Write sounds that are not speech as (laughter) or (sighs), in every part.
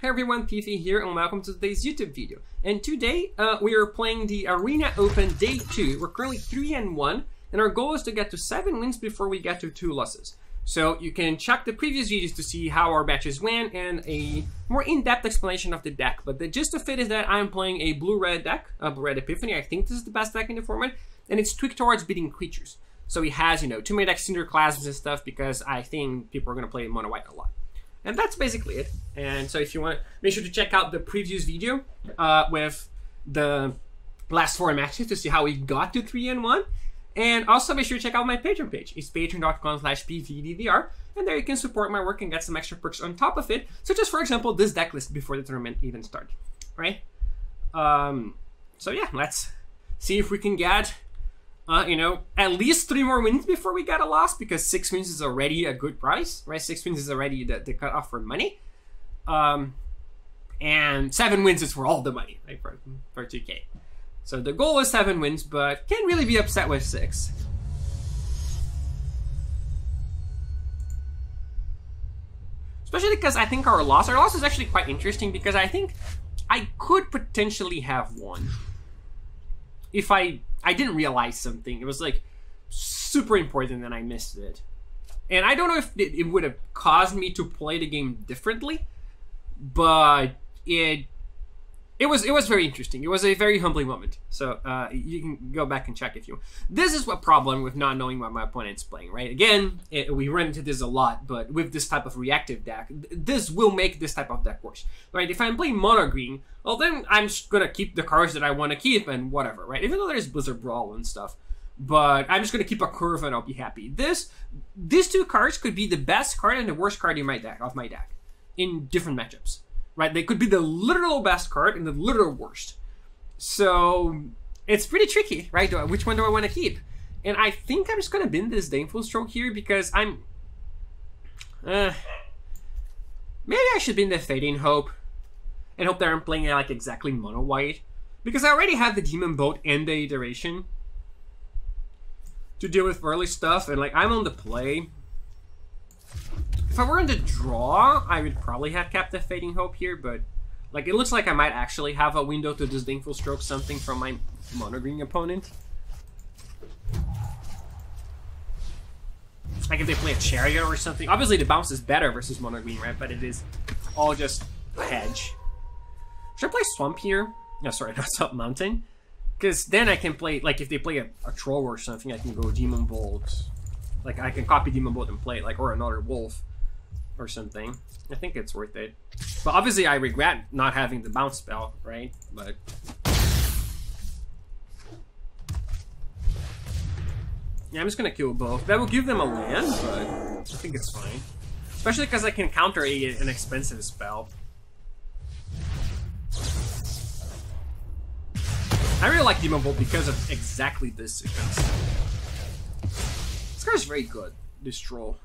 Hey everyone, PV here and welcome to today's YouTube video. And today, uh, we are playing the Arena Open Day 2. We're currently 3 and 1, and our goal is to get to 7 wins before we get to 2 losses. So you can check the previous videos to see how our matches went and a more in-depth explanation of the deck. But the gist of it is that I'm playing a blue-red deck, a blue-red Epiphany. I think this is the best deck in the format, and it's tweaked towards beating creatures. So he has, you know, two main Cinderclasms and stuff because I think people are going to play mono white a lot. And that's basically it. And so if you want, make sure to check out the previous video uh, with the last four matches to see how we got to 3 and 1. And also make sure to check out my Patreon page. It's patreon.com slash pvddr. And there you can support my work and get some extra perks on top of it. Such as, for example, this deck list before the tournament even starts. Right? Um, so yeah, let's see if we can get uh, you know, at least three more wins before we get a loss because six wins is already a good price, right? Six wins is already the, the cutoff for money. Um, and seven wins is for all the money, right? For, for 2K. So the goal is seven wins, but can't really be upset with six. Especially because I think our loss, our loss is actually quite interesting because I think I could potentially have won if I I didn't realize something. It was like super important and I missed it. And I don't know if it, it would have caused me to play the game differently, but it it was it was very interesting. It was a very humbling moment. So uh, you can go back and check if you. Want. This is what problem with not knowing what my opponent's playing, right? Again, it, we run into this a lot, but with this type of reactive deck, this will make this type of deck worse, right? If I'm playing mono green, well then I'm just gonna keep the cards that I want to keep and whatever, right? Even though there's Blizzard Brawl and stuff, but I'm just gonna keep a curve and I'll be happy. This these two cards could be the best card and the worst card in my deck of my deck in different matchups right? They could be the literal best card and the literal worst. So it's pretty tricky, right? Which one do I want to keep? And I think I'm just gonna bin this Disdainful Stroke here because I'm. Uh, maybe I should bin the Fading Hope and hope that I'm playing like exactly mono white because I already have the Demon Bolt and the Iteration to deal with early stuff, and like I'm on the play. If I were in the draw, I would probably have kept the Fading Hope here, but like it looks like I might actually have a window to Disdainful Stroke something from my mono green opponent. Like if they play a Chariot or something. Obviously the bounce is better versus mono green, right? But it is all just hedge. Should I play Swamp here? No, sorry, (laughs) not Swamp Mountain. Because then I can play, like if they play a, a Troll or something, I can go Demon Bolt. Like I can copy Demon Bolt and play it, like, or another Wolf or something. I think it's worth it. But obviously I regret not having the bounce spell, right? But Yeah, I'm just gonna kill both. That will give them a land, but I think it's fine. Especially because I can counter a, an expensive spell. I really like Demon Bolt because of exactly this sequence. This guy's very good, this troll.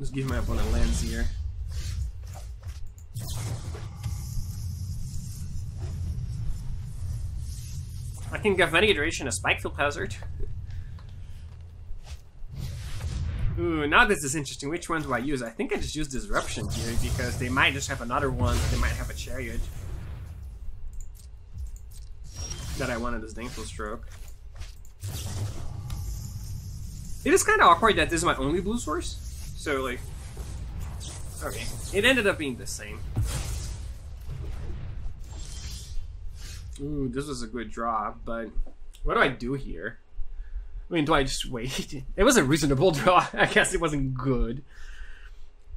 Let's give my opponent lands here. I can give any iteration a Spikefield Hazard. Ooh, now this is interesting. Which one do I use? I think I just use Disruption here because they might just have another one. They might have a Chariot. That I wanted as Disdainful Stroke. It is kind of awkward that this is my only blue source. So, like... Okay. It ended up being the same. Ooh, this was a good draw, but... What do I do here? I mean, do I just wait? (laughs) It was a reasonable (laughs) draw. I guess it wasn't good.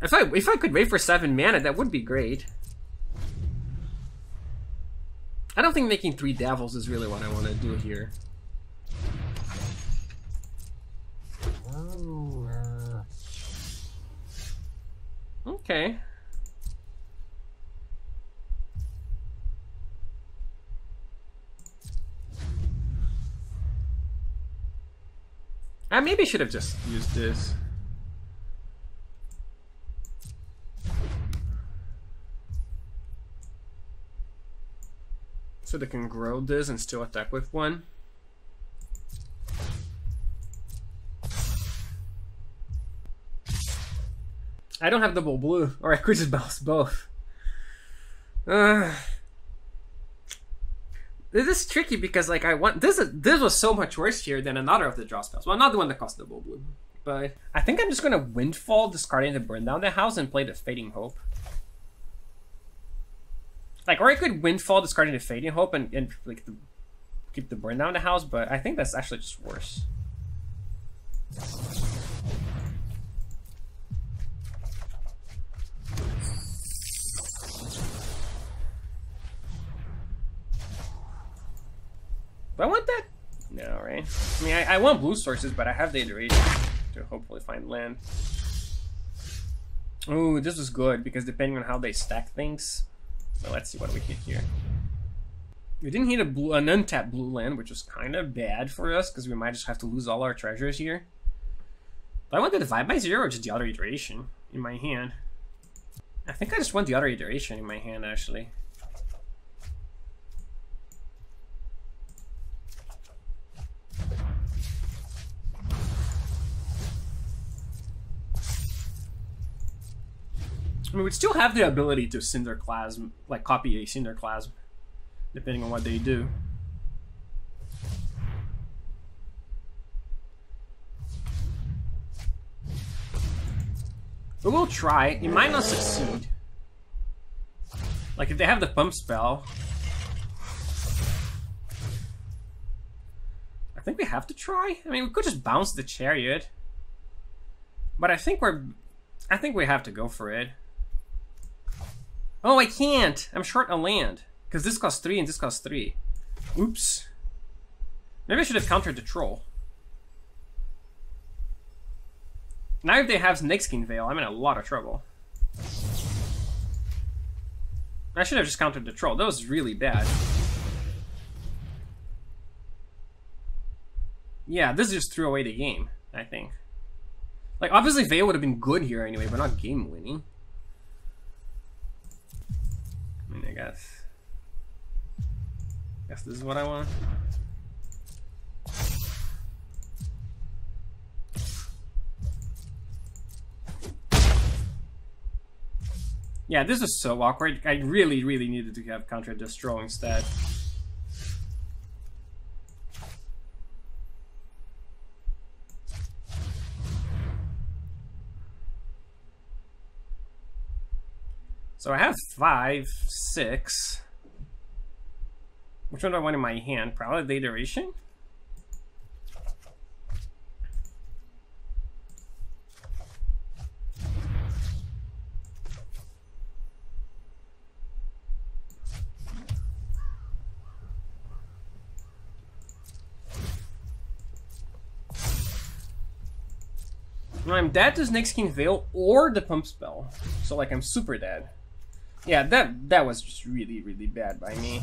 If I if I could wait for seven mana, that would be great. I don't think making three devils is really what I want to do here. Oh, Okay. I maybe should have just used this. So they can grow this and still attack with one. I don't have double blue, or I could just bounce both. Uh, this is tricky because like I want this is this was so much worse here than another of the draw spells. Well, not the one that cost double blue, but I think I'm just gonna windfall, discarding to burn down the house, and play the fading hope. Like, or I could windfall, discarding the fading hope, and, and like the, keep the burn down the house. But I think that's actually just worse. Do I want that? No, right? I mean, I, I want blue sources, but I have the iteration to hopefully find land. Ooh, this was good, because depending on how they stack things... So let's see what we hit here. We didn't hit a blue, an untapped blue land, which was kind of bad for us, because we might just have to lose all our treasures here. But I want the divide by zero or just the other iteration in my hand. I think I just want the other iteration in my hand, actually. I mean, we still have the ability to Cinderclasm, like copy a Cinderclasm, depending on what they do. But we'll try. It might not succeed. Like, if they have the pump spell... I think we have to try. I mean, we could just bounce the chariot. But I think we're... I think we have to go for it. Oh, I can't! I'm short on land. Because this costs 3 and this costs 3. Oops. Maybe I should have countered the troll. Now if they have Snakeskin Veil, I'm in a lot of trouble. I should have just countered the troll. That was really bad. Yeah, this just threw away the game, I think. Like, obviously Veil would have been good here anyway, but not game winning. I mean, I guess. I guess this is what I want. Yeah, this is so awkward. I really, really needed to have Contra Destro instead. So I have five, six. Which one do I want in my hand? Probably the iteration? I'm dead to Snakeskin Veil or the Pump Spell. So, like, I'm super dead. Yeah, that that was just really, really bad by me.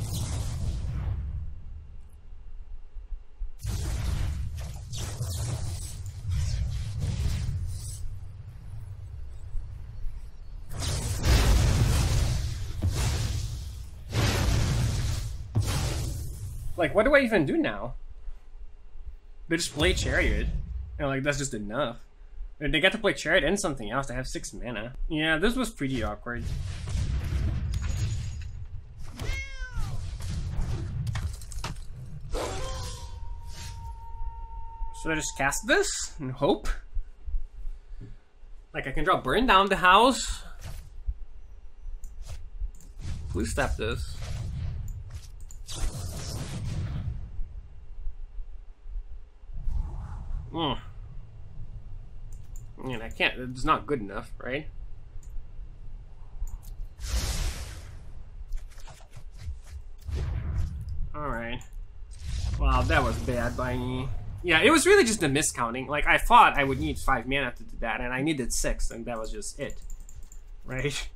Like, what do I even do now? They just play Chariot. And like, that's just enough. They get to play Chariot and something else. They have six mana. Yeah, this was pretty awkward. Should I just cast this and hope? Like I can draw burn down the house. Please stop this. Hmm. I mean, I can't. It's not good enough, right? Alright. Wow, that was bad by me. Yeah, it was really just a miscounting. Like, I thought I would need 5 mana to do that, and I needed 6, and that was just it. Right?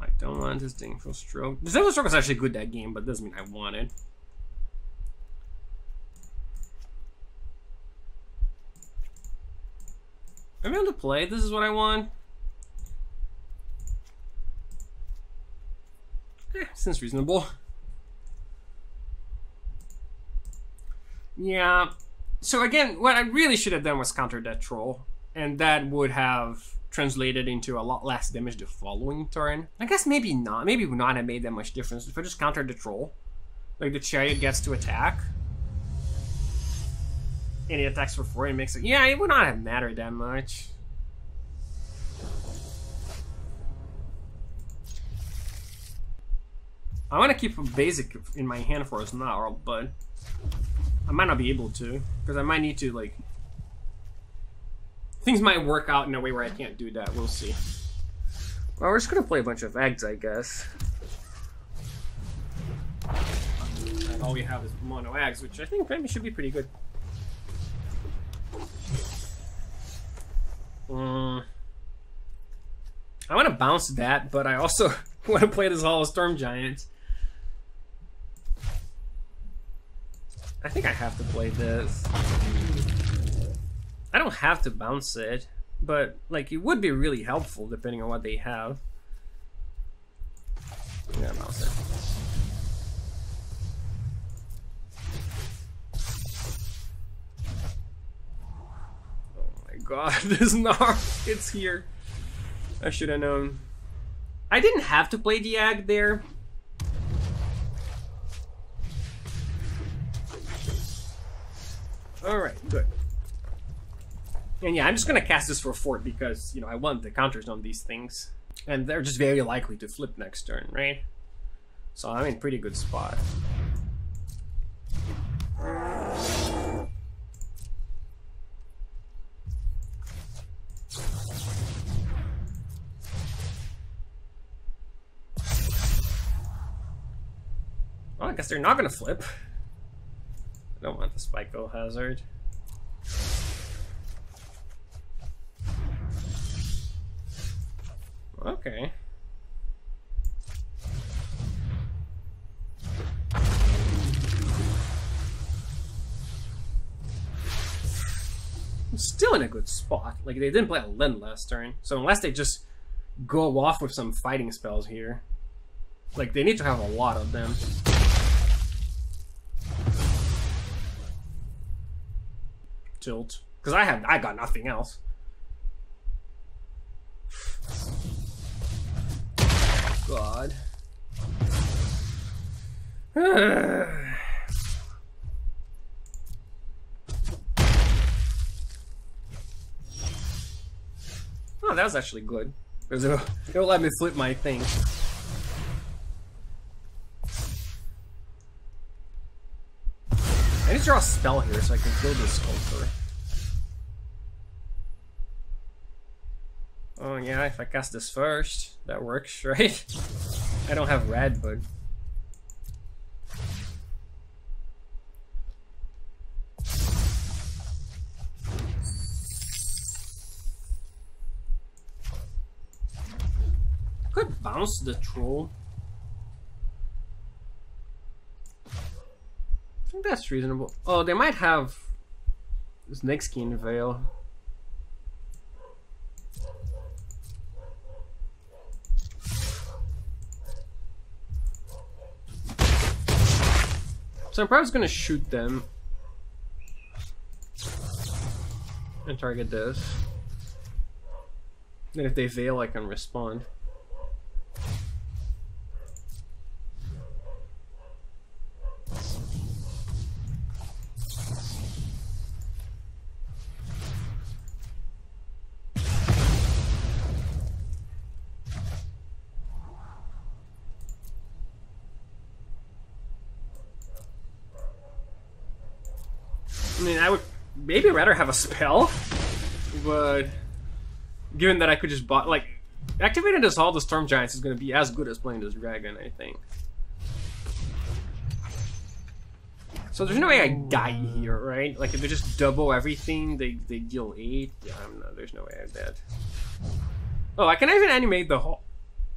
I don't want this Disdainful Stroke. Disdainful Stroke was actually good that game, but doesn't mean I want it. Am I able to play? This is what I want. Eh, seems reasonable. Yeah. So again, what I really should have done was counter that troll, and that would have translated into a lot less damage the following turn. I guess maybe not. Maybe would not have made that much difference if I just countered the troll. Like the chariot gets to attack. And he attacks for four and makes it. Yeah, it would not have mattered that much. I want to keep a basic in my hand for a snarl, but I might not be able to because I might need to like things might work out in a way where I can't do that. We'll see. Well, we're just gonna play a bunch of eggs, I guess. And all we have is mono eggs, which I think maybe should be pretty good. Um, I want to bounce that, but I also (laughs) want to play this Hall of Storm Giants. I think I have to play this. I don't have to bounce it, but like it would be really helpful depending on what they have. Yeah, bounce it. Oh my god, (laughs) this Narf, it's here. I should have known. I didn't have to play the Egg there. Alright, good. And yeah, I'm just gonna cast this for Fort because, you know, I want the counters on these things. And they're just very likely to flip next turn, right? So I'm in pretty good spot. Well, I guess they're not gonna flip. I don't want the Spikefield Hazard. Okay. Still in a good spot. Like, they didn't play a Lend last turn. So unless they just go off with some fighting spells here. Like, they need to have a lot of them. Tilt. Because I have I got nothing else. God. (sighs) oh, that was actually good. It'll, it'll let me flip my thing. I need to draw a spell here so I can kill this sculptor. Oh yeah, if I cast this first, that works, (laughs) right? I don't have red, but... Could bounce the troll. I think that's reasonable. Oh, they might have Keen Veil. So I'm probably just gonna shoot them. And target this. Then if they fail, I can respond. I mean, I would maybe I'd rather have a spell, but given that I could just buy, like, activating this Hall the Storm Giants is going to be as good as playing this Dragon, I think. So there's no way I die here, right? Like, if they just double everything, they, they deal 8? Yeah, I'm not, there's no way I'm dead. Oh, I can even animate the Hall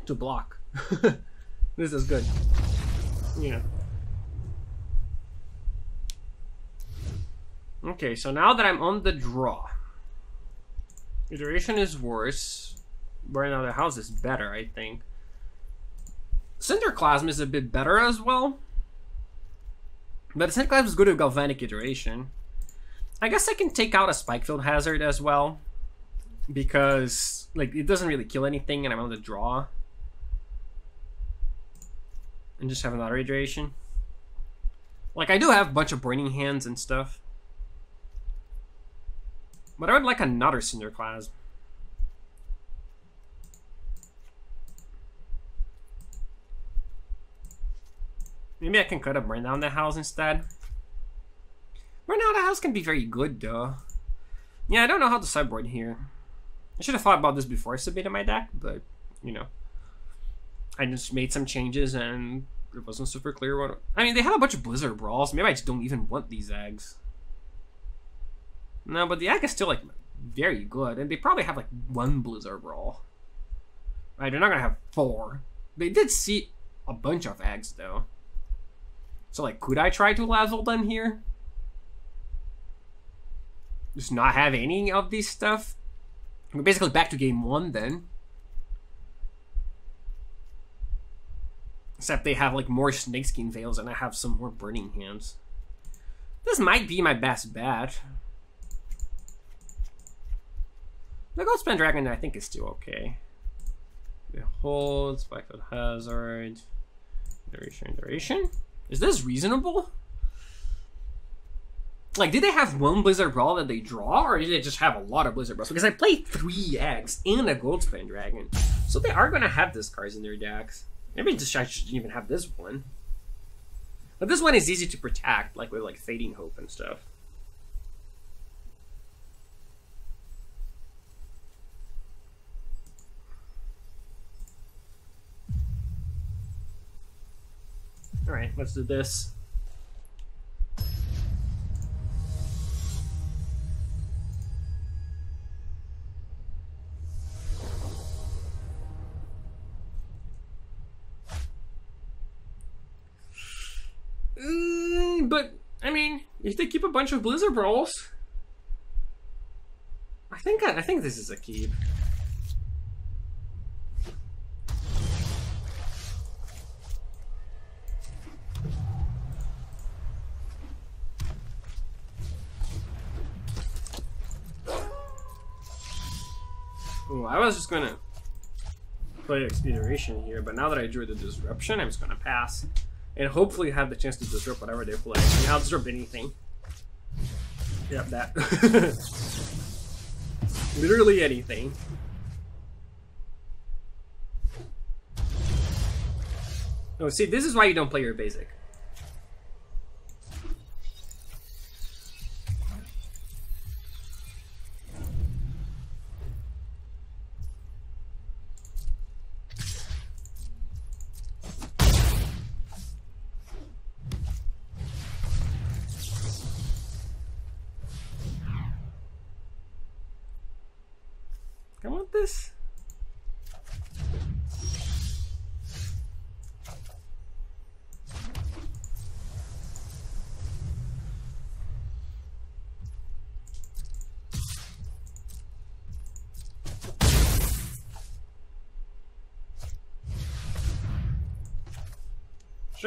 to block. (laughs) this is good. You Okay, so now that I'm on the draw, iteration is worse. Right now the house is better, I think. Cinderclasm is a bit better as well. But Cinderclasm is good with Galvanic Iteration. I guess I can take out a Spikefield Hazard as well. because like it doesn't really kill anything, and I'm on the draw and just have another iteration. Like I do have a bunch of burning hands and stuff, but I would like another Cinderclasm. Maybe I can cut up burn down the house instead. Burn down the house can be very good though. Yeah, I don't know how to sideboard here. I should have thought about this before I submitted my deck, but you know. I just made some changes and it wasn't super clear what I mean they have a bunch of blizzard brawls. Maybe I just don't even want these eggs. No, but the egg is still like very good, and they probably have like one blizzard brawl. Right, they're not gonna have four. They did see a bunch of eggs though. So like, could I try to level them here? Just not have any of this stuff? We're basically back to game one then. Except they have like more snakeskin veils and I have some more burning hands. This might be my best bet. The Goldspan Dragon I think is still okay. It holds, Blackfoot Hazard, duration, duration. Is this reasonable? Like, did they have one Blizzard Brawl that they draw, or did they just have a lot of Blizzard Brawls? Because I played three eggs and a Goldspan Dragon. So they are going to have this cards in their decks. Maybe just I shouldn't even have this one. But this one is easy to protect, like with like Fading Hope and stuff. Alright, let's do this. Mm, but, I mean, if they keep a bunch of Blizzard Brawls, I think I think this is a keep. Ooh, I was just gonna play Exploration here, but now that I drew the Disruption, I'm just gonna pass. And hopefully have the chance to disrupt whatever they play. Mean, I'll disrupt anything. Yep, that. (laughs) Literally anything. Oh, see, this is why you don't play your basic.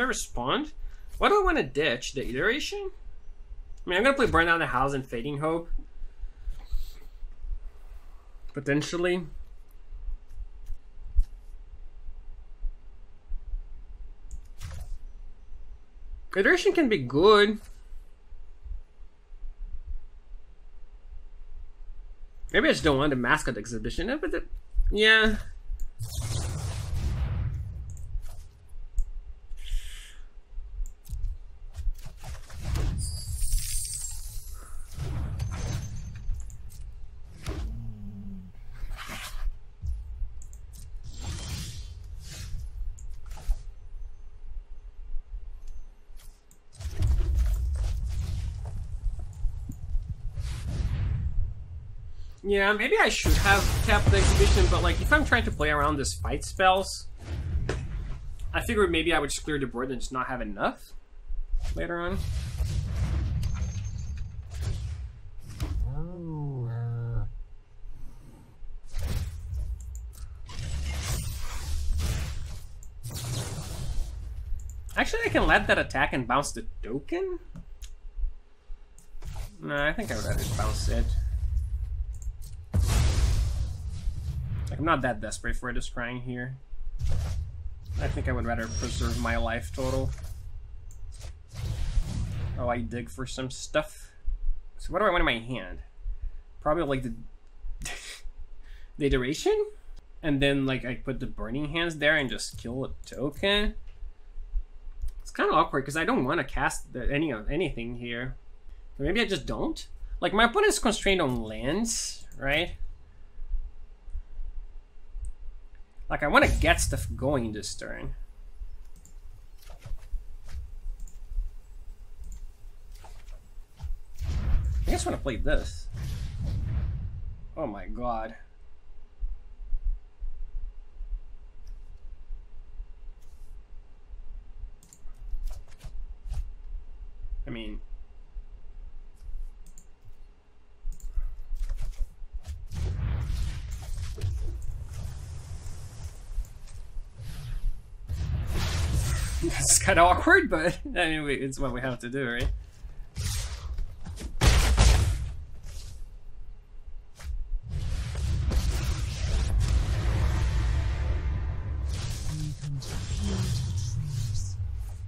I respond? Why do I want to ditch? The iteration? I mean, I'm gonna play Burn Down the House and Fading Hope. Potentially. Iteration can be good. Maybe I just don't want a mascot exhibition. But the, yeah. Yeah, maybe I should have kept the exhibition, but like if I'm trying to play around this fight spells, I figured maybe I would just clear the board and just not have enough later on. Actually, I can let that attack and bounce the token? No, I think I'd rather bounce it. Like, I'm not that desperate for a scrying here. I think I would rather preserve my life total. Oh, I dig for some stuff. So what do I want in my hand? Probably like the (laughs) the iteration? And then like I put the burning hands there and just kill a token. It's kind of awkward because I don't want to cast the, any of anything here. But maybe I just don't. Like my opponent's constrained on lands, right? Like I want to get stuff going this turn. I just want to play this. Oh my god. I mean... it's kind of awkward, but anyway, it's what we have to do, right?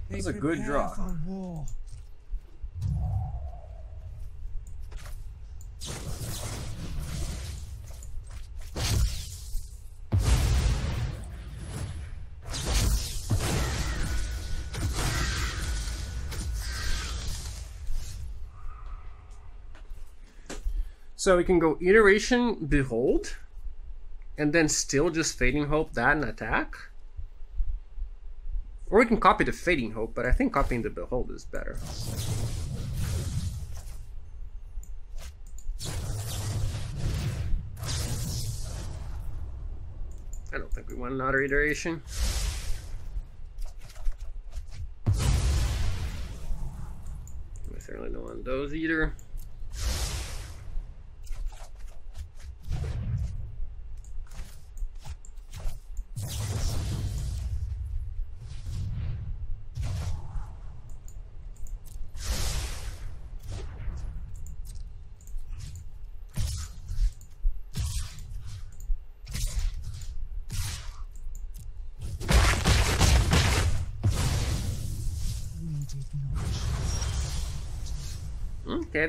This is a good draw. So we can go iteration behold and then still just fading hope that and attack. Or we can copy the fading hope, but I think copying the behold is better. I don't think we want another iteration. I certainly don't want those either.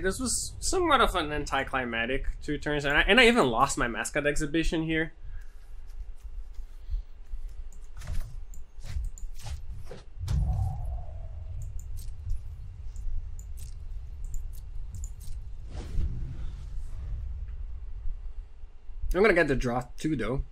This was somewhat of an anticlimactic two turns, and I, and I even lost my mascot exhibition here. I'm gonna get the draw too, though.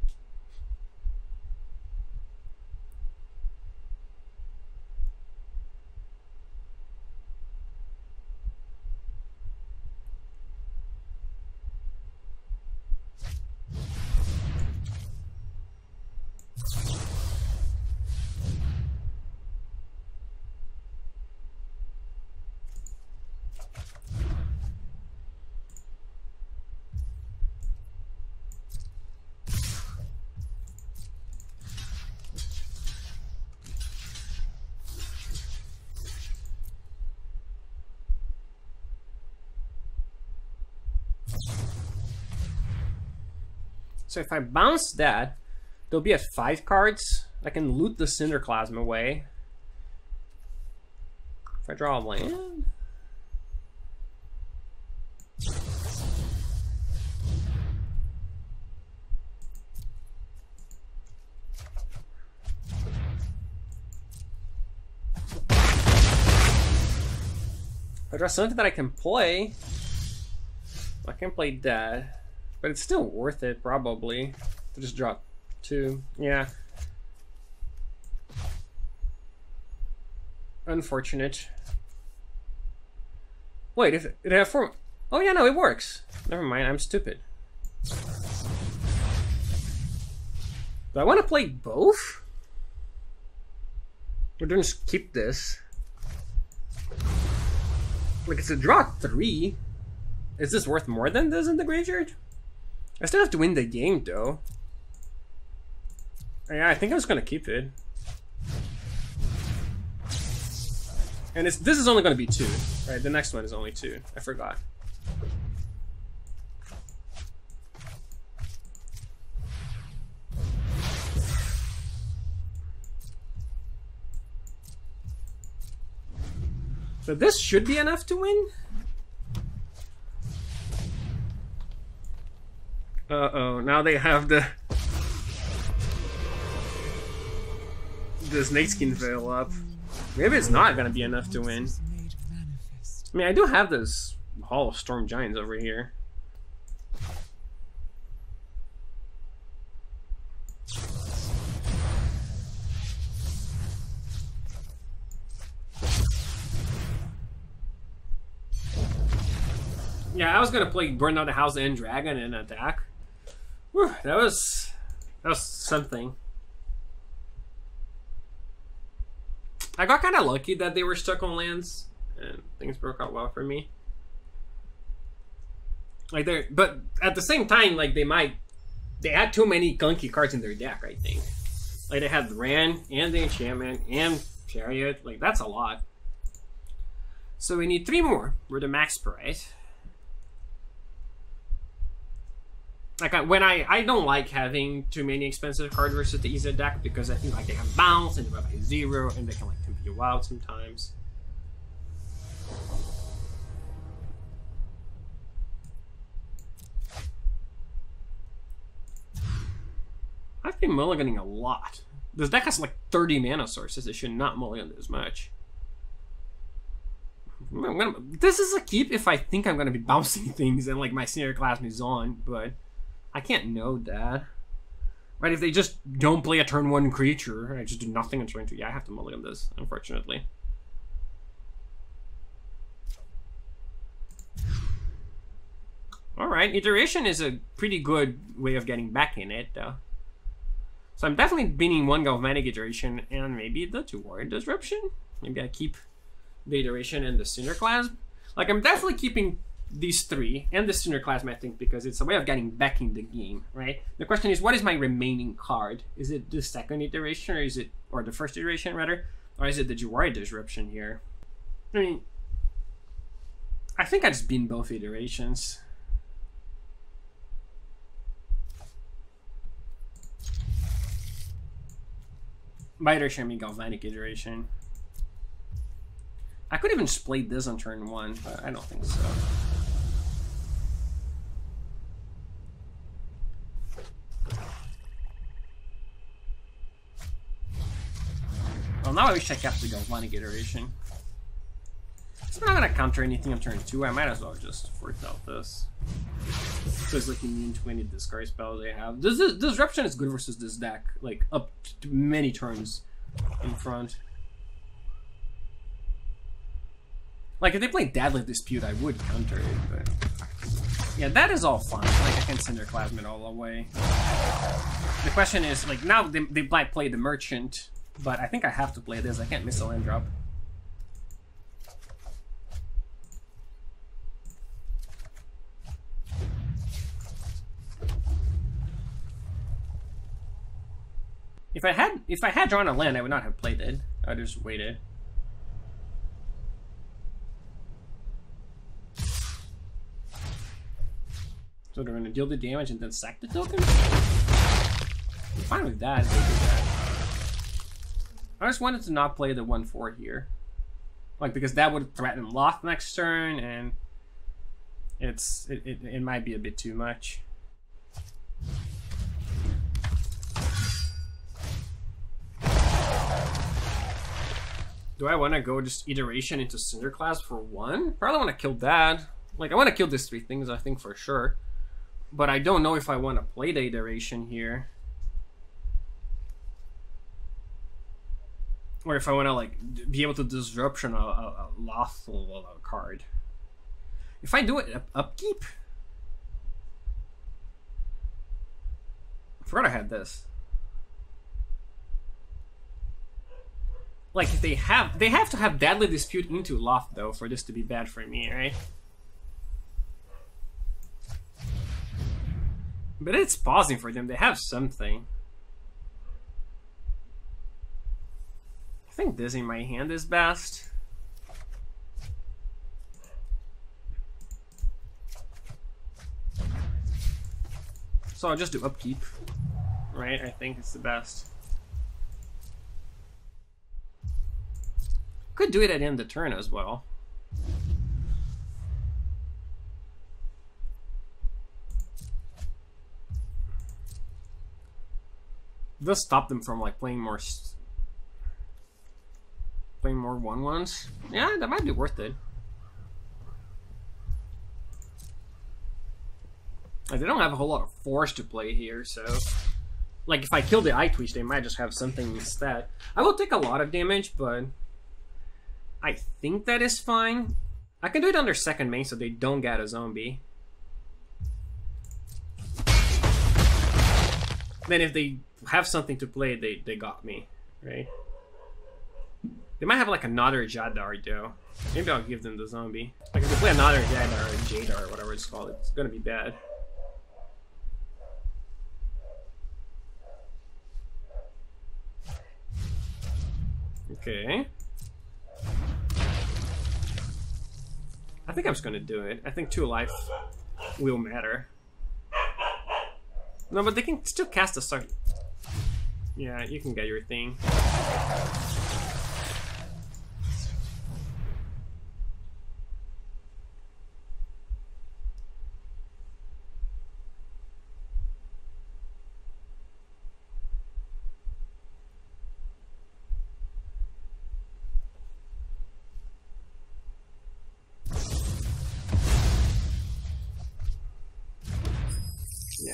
So if I bounce that, they'll be at five cards. I can loot the Cinderclasm away. If I draw a land... I draw something that I can play, I can play that. But it's still worth it, probably, to just drop two. Yeah. Unfortunate. Wait, if it have four... Oh yeah, no, it works. Never mind, I'm stupid. Do I want to play both? We're gonna just keep this. Like, it's a draw three. Is this worth more than this in the graveyard? I still have to win the game, though. Yeah, I think I'm just gonna keep it. And it's, this is only gonna be two, right? The next one is only two. I forgot. So this should be enough to win? Uh-oh, now they have the... The snakeskin veil up. Maybe it's not gonna be enough to win. I mean, I do have this Hall of Storm Giants over here. Yeah, I was gonna play Burn Down the House and Dragon and attack. Whew, that was that was something. I got kind of lucky that they were stuck on lands, and things broke out well for me. Like they but at the same time, like they might, they had too many gunky cards in their deck. I think, like they had Ran and the enchantment and Chariot. Like that's a lot. So we need three more. We're the max price. Like I, when I I don't like having too many expensive cards versus the Izzet deck because I think like they have bounce and they have zero and they can like tempt you out sometimes. I've been mulliganing a lot. This deck has like 30 mana sources. It should not mulligan this much. Gonna, this is a keep if I think I'm going to be (laughs) bouncing things and like my senior class is on, but I can't know that. Right, if they just don't play a turn one creature, I just do nothing on turn two. Yeah, I have to mulligan this, unfortunately. Alright, iteration is a pretty good way of getting back in it, though. So I'm definitely beating one Galvanic iteration and maybe the two Jwari Disruption. Maybe I keep the iteration and the Cinderclasm. Like, I'm definitely keeping these three and the Cinderclasm, I think, because it's a way of getting back in the game, right? The question is, what is my remaining card? Is it the second iteration, or is it, or the first iteration rather, or is it the Jwari disruption here? I mean, I think I just been both iterations. By iteration, I mean Galvanic iteration. I could even split this on turn one, but I don't think so. Now I wish I kept the Galvanic iteration. It's not gonna counter anything on turn 2, I might as well just force out this. So it's like immune to any discard spell they have. This, this Disruption is good versus this deck, like up to many turns in front. Like if they play Deadly Dispute, I would counter it, but yeah, that is all fine. Like I can send their Clasmid all away. The question is, like now they, they might play the Merchant, but I think I have to play this. I can't miss a land drop. If I had if I had drawn a land, I would not have played it. I just waited. So they're gonna deal the damage and then sack the token? I'm fine with that I just wanted to not play the 1-4 here. Like, because that would threaten Lolth next turn, and it's it, it, it might be a bit too much. Do I want to go just iteration into Cinderclasm for one? Probably want to kill that. Like, I want to kill these three things, I think, for sure. But I don't know if I want to play the iteration here. Or if I want to like be able to disruption a, a, a lawful uh, card. If I do it upkeep, I forgot I had this. Like if they have, they have to have deadly dispute into Lolth though for this to be bad for me, right? But it's pausing for them. They have something. I think dizzy my hand is best. So I'll just do upkeep, right? I think it's the best. Could do it at end of turn as well. This stopped them from like playing more playing more one ones. Yeah, that might be worth it. Like, they don't have a whole lot of force to play here, so like if I kill the Eyetwitch, they might just have something instead. I will take a lot of damage, but I think that is fine. I can do it under second main so they don't get a zombie. Then if they have something to play, they, they got me, right? They might have like another Jadar though. Maybe I'll give them the zombie. Like if they play another Jadar or Jadar or whatever it's called, it's gonna be bad. Okay. I think I'm just gonna do it. I think two life will matter. No, but they can still cast a start. Yeah, you can get your thing.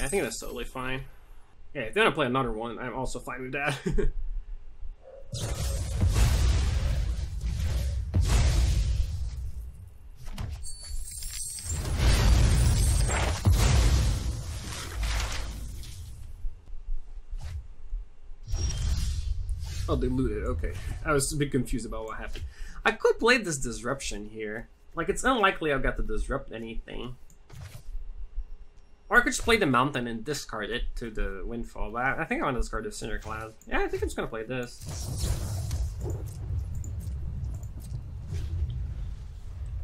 Think that's totally fine. Yeah, if they want to play another one, I'm also fine with that. (laughs) Oh, they looted. Okay. I was a bit confused about what happened. I could play this disruption here. Like, it's unlikely I'll get to disrupt anything. Or I could just play the mountain and discard it to the windfall, but I, think I want to discard the Cinderclasm. Yeah, I think I'm just gonna play this.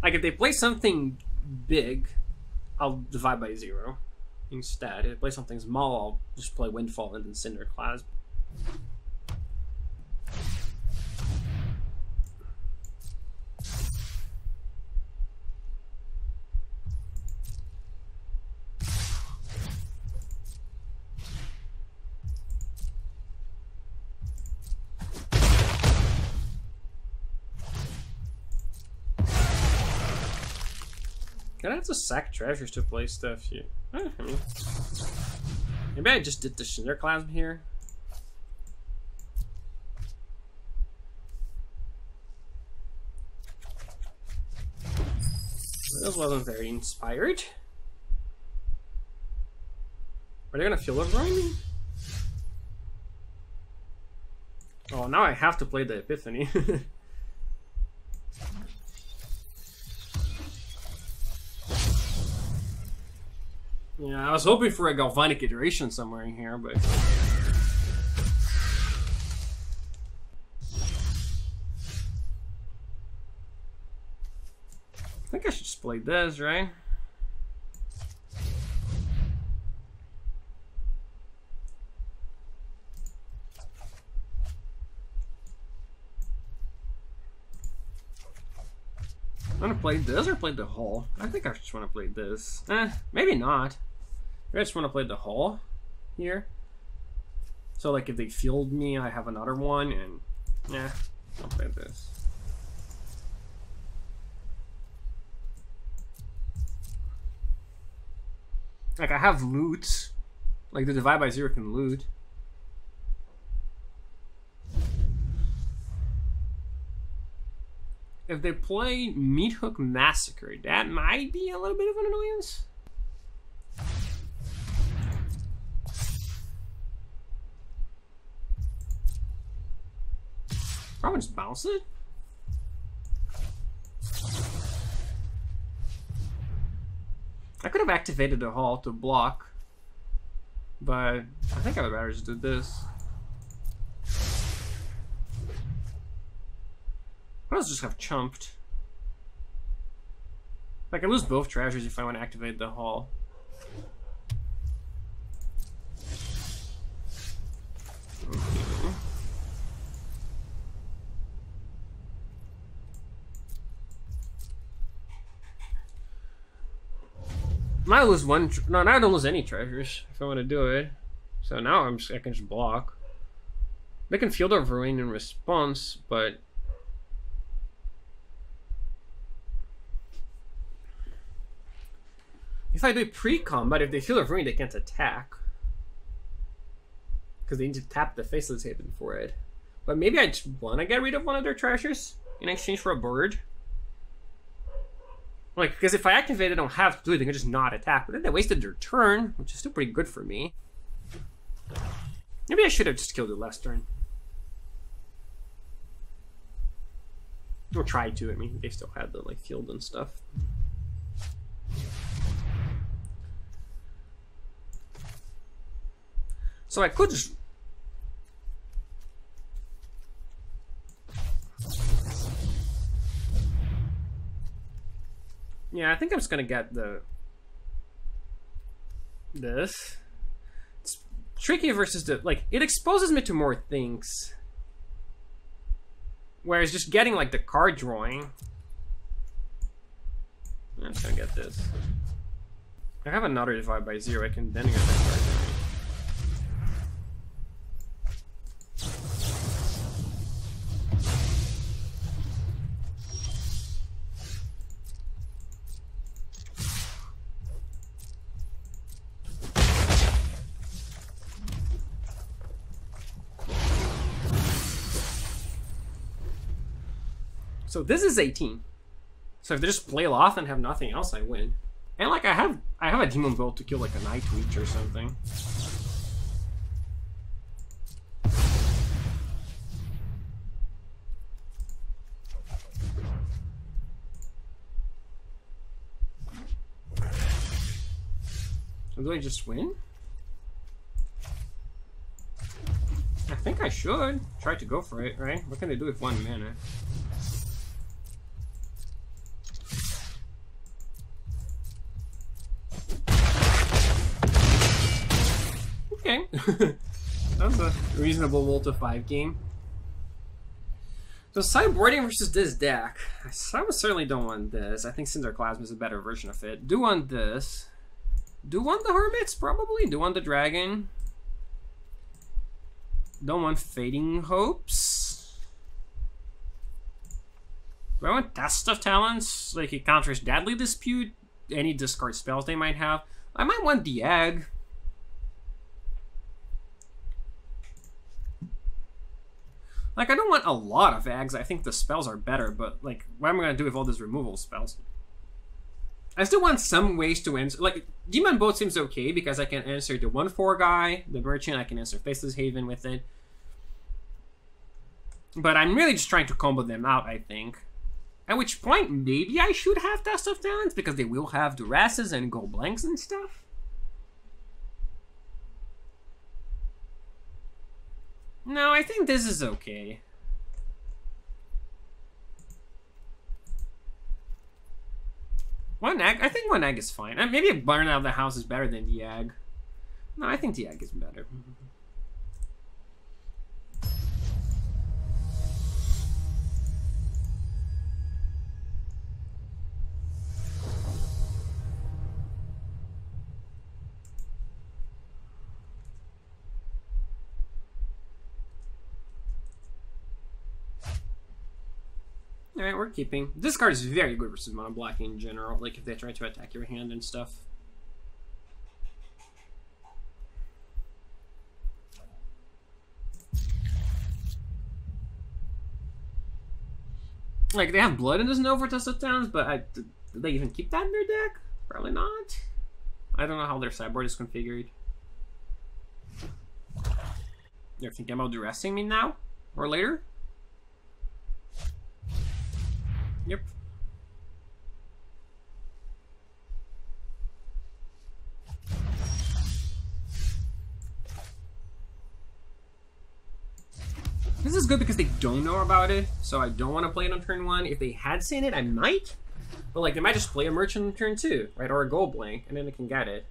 Like if they play something big, I'll divide by zero instead. If they play something small, I'll just play windfall and then cinder to sack treasures to play stuff here? I mean, maybe I just did the Cinderclasm here. This wasn't very inspired. Are they gonna feel it me? Oh, now I have to play the Epiphany. (laughs) Yeah, I was hoping for a galvanic iteration somewhere in here, but... I think I should just play this, right? I'm gonna play this or play the hall. I think I just want to play this. Eh, maybe not. I just want to play the hall here. So like if they field me, I have another one, and yeah, I'll play this. Like I have loot, like the divide by zero can loot. If they play Meathook Massacre, that might be a little bit of an annoyance. Probably just bounce it. I could have activated the hall to block, but I think I would better just do this. I else just have chumped. I can lose both treasures if I want to activate the hall. Might lose one. No, I don't lose any treasures if I want to do it. So now I'm just, I can just block. They can Field of Ruin in response, but if I do pre-combat, if they Field of Ruin, they can't attack because they need to tap the Faceless Haven for it. But maybe I just want to get rid of one of their treasures in exchange for a bird. Like, because if I activate, I don't have to do it. They can just not attack. But then they wasted their turn, which is still pretty good for me. Maybe I should have just killed it last turn. Or tried to. I mean, they still had the like field and stuff. So I could just Yeah, I think I'm just gonna get the this. It's tricky versus the like it exposes me to more things. Whereas just getting like the card drawing. I'm just gonna get this. I have another divide by zero, I can then get that card this is 18. So if they just play off and have nothing else, I win. And like I have I have a demon bolt to kill like a night witch or something. Do I just win? I think I should. Try to go for it, right? What can I do with one mana? Reasonable to 5 game. So sideboarding versus this deck. I certainly don't want this. I think Cinderclasm is a better version of it. Do want this. Do want the Hermits, probably. Do want the Dragon. Don't want Fading Hopes. Do I want Test of Talents? Like it counters Deadly Dispute, any discard spells they might have. I might want the Egg. Like, I don't want a lot of Ags. I think the spells are better, but, like, what am I going to do with all these removal spells? I still want some ways to answer. Like, Demon Bolt seems okay because I can answer the 1-4 guy, the Merchant, I can answer Faceless Haven with it. But I'm really just trying to combo them out, I think. At which point, maybe I should have Test of Talents because they will have Duresses and Go Blanks and stuff. No, I think this is okay. One egg? I think one egg is fine. Uh, maybe a burn out of the house is better than the egg. No, I think the egg is better. Alright, we're keeping. This card is very good versus mono blocking in general, like if they try to attack your hand and stuff. Like, they have blood in this Nova of Talents, but I, did they even keep that in their deck? Probably not. I don't know how their sideboard is configured. They're thinking about duressing me now? Or later? Yep. This is good because they don't know about it, so I don't want to play it on turn one. If they had seen it, I might. But like, they might just play a merchant on turn two, right? Or a gold blank, and then they can get it.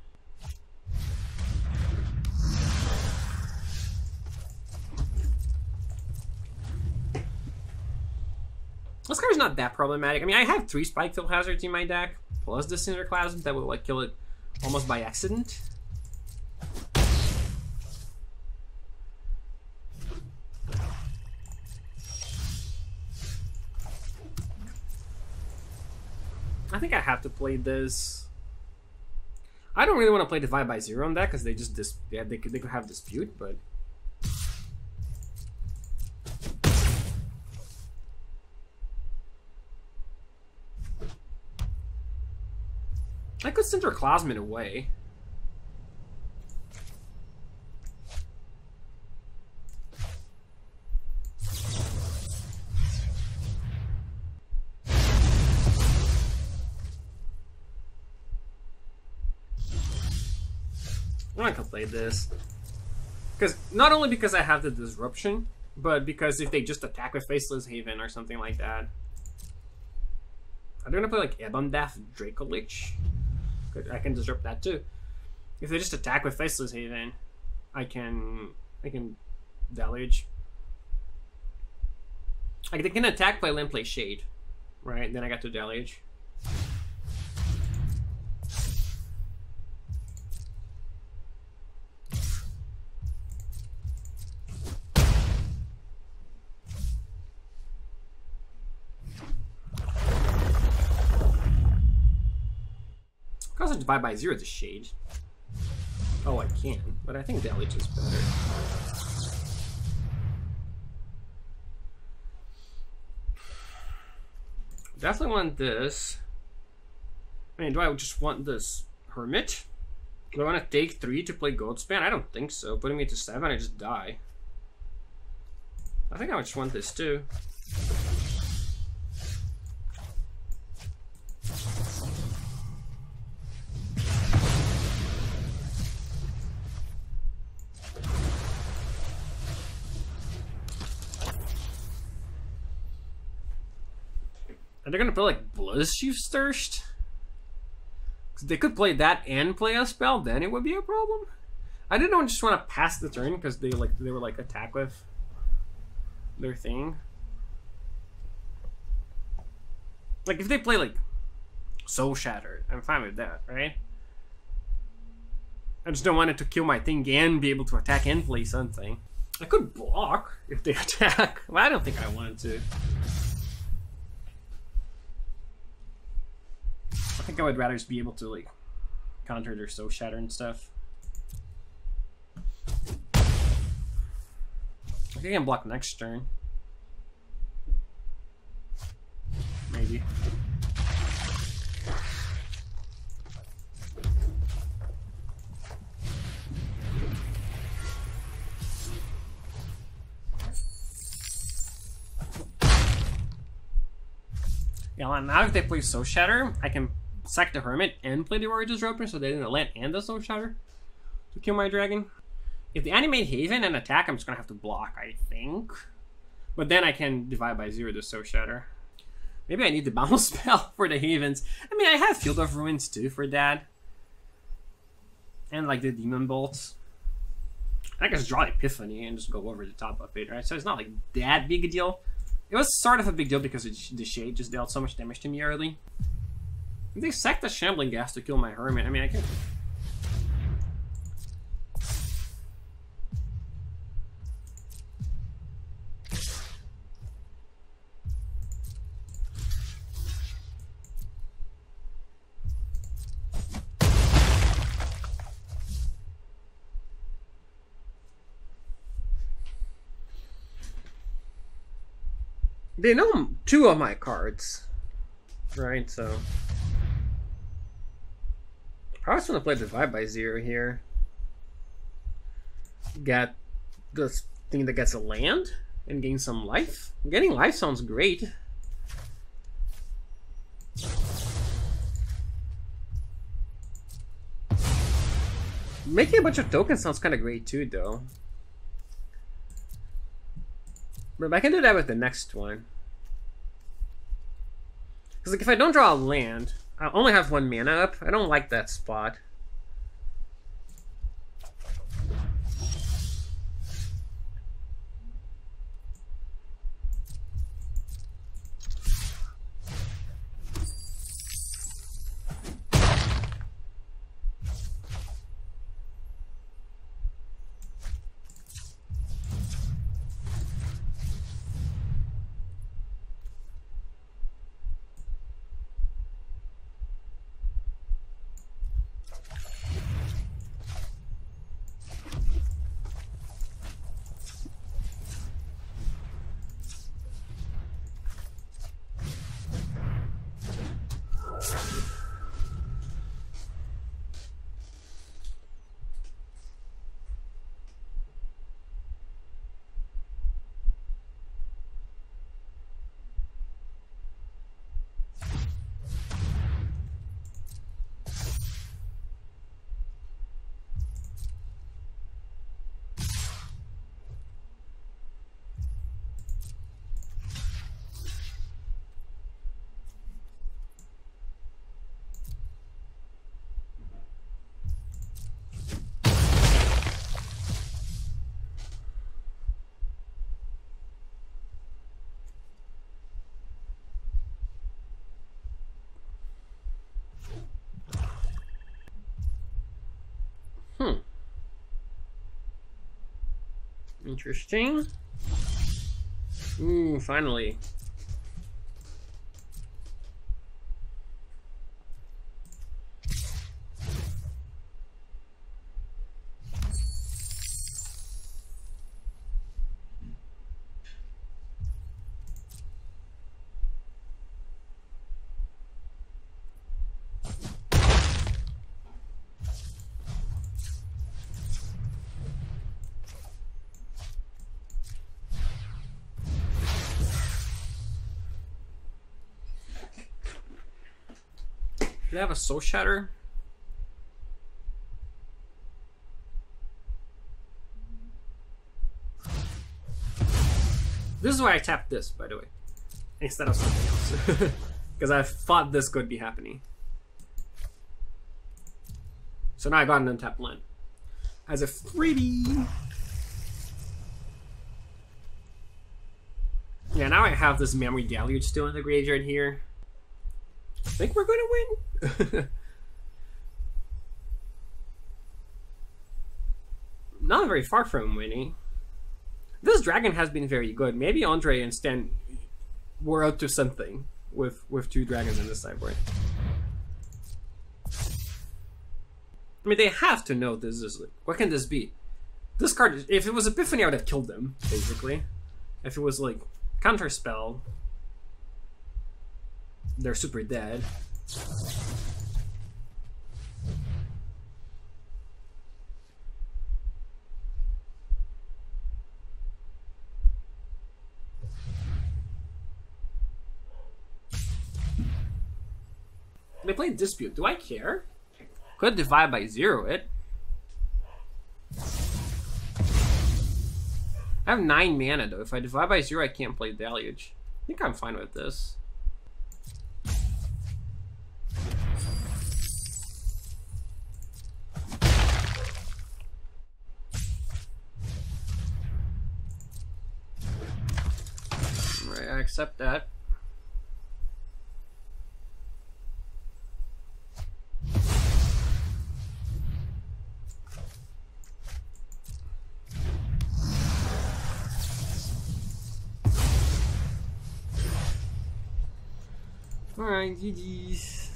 card's not that problematic. I mean, I have three Spikefield Hazards in my deck, plus the Cinderclasm that will like kill it almost by accident. I think I have to play this. I don't really want to play Divide by Zero on that because they just dis yeah they could they could have dispute, but. Could send her Clausman away. I'm not gonna play this. Because not only because I have the disruption, but because if they just attack with Faceless Haven or something like that. I'm gonna play like Ebondeath Dracolich? I can disrupt that too. If they just attack with Faceless Haven, I can I can deluge. Like they can attack, by land, play Shade, right? Then I got to deluge. Divide by zero to shade. Oh, I can, but I think deluge is better. Definitely want this. I mean, do I just want this Hermit? Do I want to take three to play Goldspan? I don't think so. Putting me to seven, I just die. I think I just want this too. Are they gonna play like Bloodchief's Thirst? They could play that and play a spell, then it would be a problem. I didn't just want to pass the turn because they like they were like attack with their thing. Like if they play like Soul Shattered, I'm fine with that, right? I just don't want it to kill my thing and be able to attack and play something. I could block if they (laughs) attack. Well, I don't think I wanted to. Think I would rather just be able to like counter their soul shatter and stuff. I think I can block next turn. Maybe. Yeah, now if they play Soul Shatter, I can sack the Hermit and play the Jwari Disruption so they didn't land and the Soul Shatter to kill my dragon. If they animate Haven and attack, I'm just gonna have to block, I think. But then I can divide by zero the Soul Shatter. Maybe I need the (laughs) bounce spell for the Havens. I mean, I have Field of Ruins too for that. And like the Demon Bolts. I just draw Epiphany and just go over the top of it, right? So it's not like that big a deal. It was sort of a big deal because it, the Shade just dealt so much damage to me early. They sacked the Shambling Ghast to kill my Hermit. I mean, I can... They know two of my cards, right? So I just want to play Divide by Zero here. Get this thing that gets a land and gain some life. Getting life sounds great. Making a bunch of tokens sounds kind of great too, though. But I can do that with the next one. Because like, if I don't draw a land, I only have one mana up. I don't like that spot. Interesting. Ooh, finally. Did I have a soul shatter? This is why I tapped this, by the way, instead of something else. (laughs) Because I thought this could be happening. So now I got an untapped land. As a freebie. Yeah, now I have this memory deluge still in the graveyard here. I think we're gonna win. (laughs) Not very far from winning. This dragon has been very good. Maybe Andre and Stan were up to something with with two dragons in the sideboard. I mean, they have to know this is what can this be? This card, if it was Epiphany, I would have killed them, basically. If it was like counter spell, they're super dead. They play Dispute. Do I care? Could divide by zero it. I have nine mana though. If I divide by zero, I can't play Deluge. I think I'm fine with this. Accept that. Alright, GG's.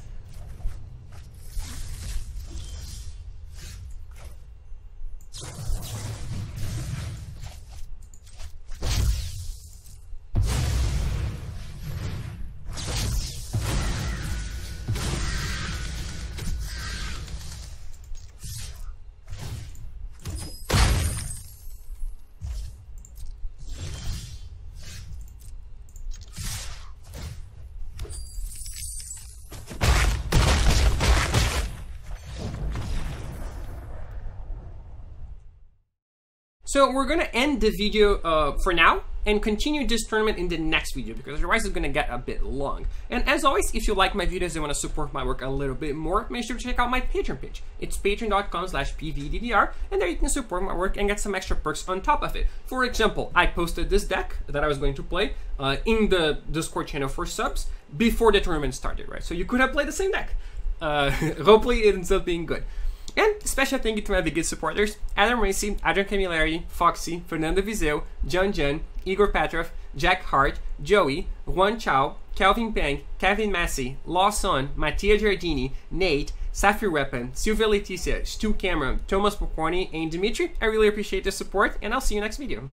So we're gonna end the video uh, for now and continue this tournament in the next video because otherwise it's gonna get a bit long. And as always, if you like my videos and want to support my work a little bit more, make sure to check out my Patreon page. It's patreon.com slash pvddr and there you can support my work and get some extra perks on top of it. For example, I posted this deck that I was going to play uh, in the Discord channel for subs before the tournament started, right? So you could have played the same deck. Uh, (laughs) hopefully it ends up being good. And special thank you to my biggest supporters Adam Racy, Adrian Camilleri, Foxy, Fernando Vizeu, John Jen, Igor Petrov, Jack Hart, Joey, Juan Chow, Calvin Pang, Kevin Massey, Lawson, Mattia Giardini, Nate, Sapphire Weapon, Silvia Leticia, Stu Cameron, Thomas Pocorni, and Dimitri. I really appreciate the support, and I'll see you next video.